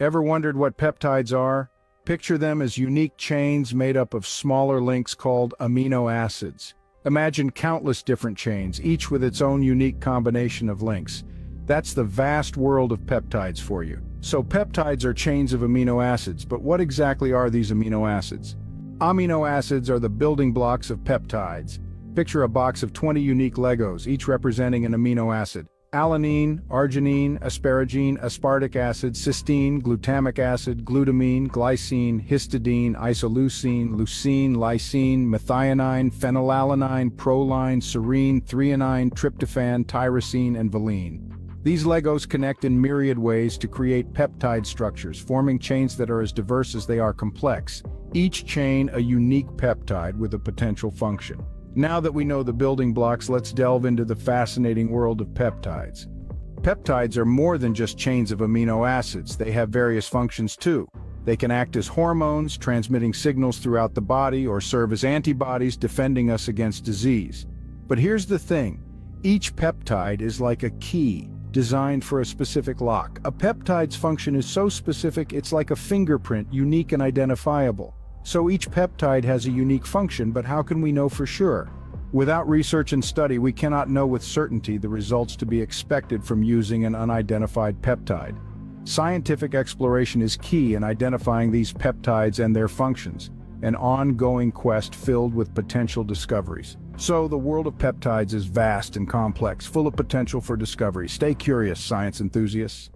Ever wondered what peptides are? Picture them as unique chains made up of smaller links called amino acids. Imagine countless different chains, each with its own unique combination of links. That's the vast world of peptides for you. So peptides are chains of amino acids, but what exactly are these amino acids? Amino acids are the building blocks of peptides. Picture a box of 20 unique Legos, each representing an amino acid. Alanine, arginine, asparagine, aspartic acid, cysteine, glutamic acid, glutamine, glycine, histidine, isoleucine, leucine, lysine, methionine, phenylalanine, proline, serine, threonine, tryptophan, tyrosine, and valine. These Legos connect in myriad ways to create peptide structures, forming chains that are as diverse as they are complex, each chain a unique peptide with a potential function. Now that we know the building blocks, let's delve into the fascinating world of peptides. Peptides are more than just chains of amino acids, they have various functions too. They can act as hormones, transmitting signals throughout the body, or serve as antibodies, defending us against disease. But here's the thing, each peptide is like a key, designed for a specific lock. A peptide's function is so specific it's like a fingerprint, unique and identifiable. So each peptide has a unique function, but how can we know for sure? Without research and study, we cannot know with certainty the results to be expected from using an unidentified peptide. Scientific exploration is key in identifying these peptides and their functions, an ongoing quest filled with potential discoveries. So, the world of peptides is vast and complex, full of potential for discovery. Stay curious, science enthusiasts.